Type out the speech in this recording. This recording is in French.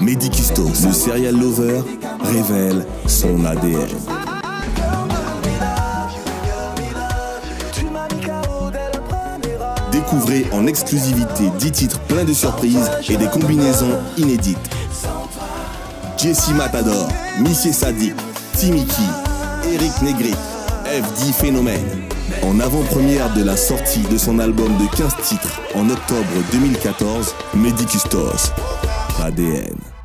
Mehdi Custos, le serial lover, révèle son ADN. Découvrez en exclusivité 10 titres pleins de surprises et des combinaisons inédites. Jesse Matador, Missy Sadik, Timiki, Eric Negri, FD Phénomène. En avant-première de la sortie de son album de 15 titres en octobre 2014, Mehdi Custos, ADN.